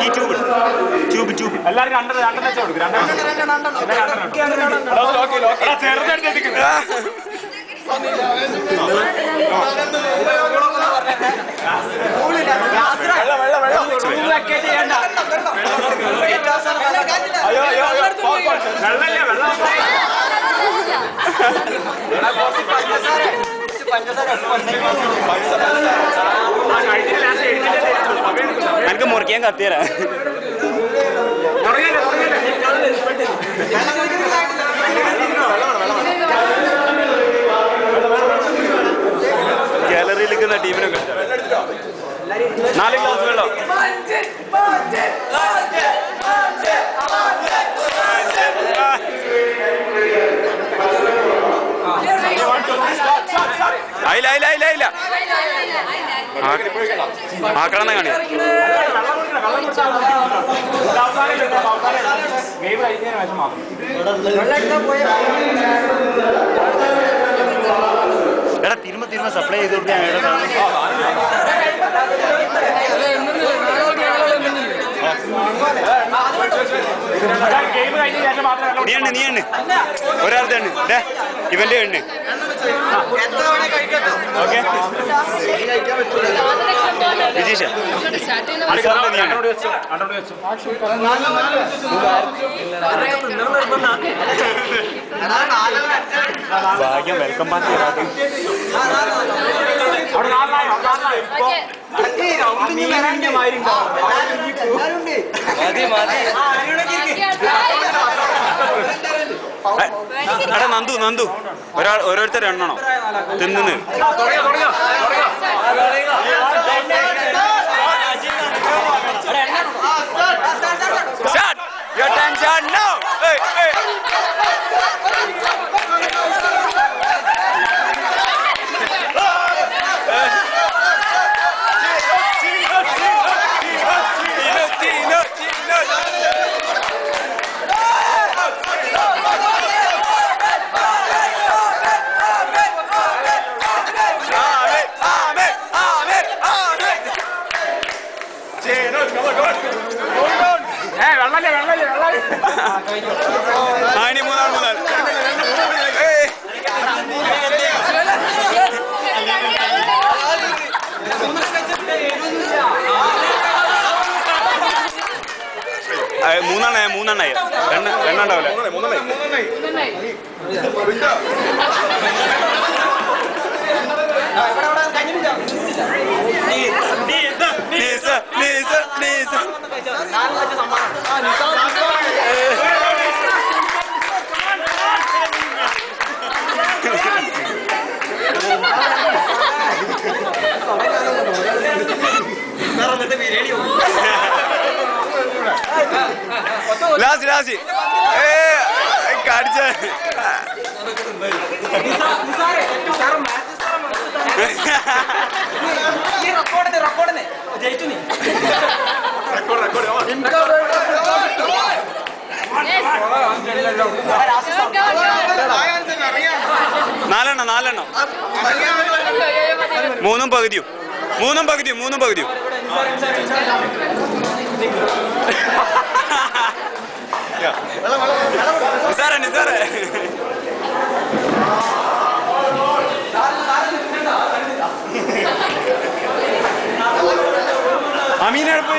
ഈ tube tube tube എല്ലാവരും രണ്ടര രണ്ടെണ്ണം വെച്ചാൽ കൊടുക്കും രണ്ടെണ്ണം ചെറുതെടുത്ത് അയ്യോ എനിക്ക് മുറിക്കാൻ കത്തിയരാ ഗാലറിയിൽ നിൽക്കുന്ന ടീമിനൊക്കെ. നാല് ഗ്ലാസ് വെള്ളം. അയില്ല ആക്രമണം കാണി എടാ തിരുമ്പ തിരുമ്പ സപ്ലൈ ചെയ്ത് ഞാൻ എടാ നീ എണ്ണ നീ എണ്ണ. ഒരാളുടെ എണ്ണ. ഇവന്റെ എണ്ണ. വിജീഷ ഭാഗ്യം വെൽക്കം പാർട്ടി എടാ നന്ദു നന്ദു. ഒരാൾ ഓരോരുത്തർ എണ്ണണോ. തിന്നുന്ന്. ആ, ഇനി മൂന്നാൾ മൂന്നാൾ ഏയ്. രണ്ട് മൂന്നെണ്ണായ മൂന്നെണ്ണായി എണ്ണ എണ്ണ ഉണ്ടാവില്ല നീസ നീസ ബിരിയാണി ലാസ്റ്റ് ലാസ്റ്റ് ഏ കാണിച്ച നാലെണ്ണം നാലെണ്ണം. മൂന്നും പകുതിയും മൂന്നും പകുതിയും മൂന്നും പകുതിയും. നിസാറേ നിസാറേ അമീനാണ് പോയി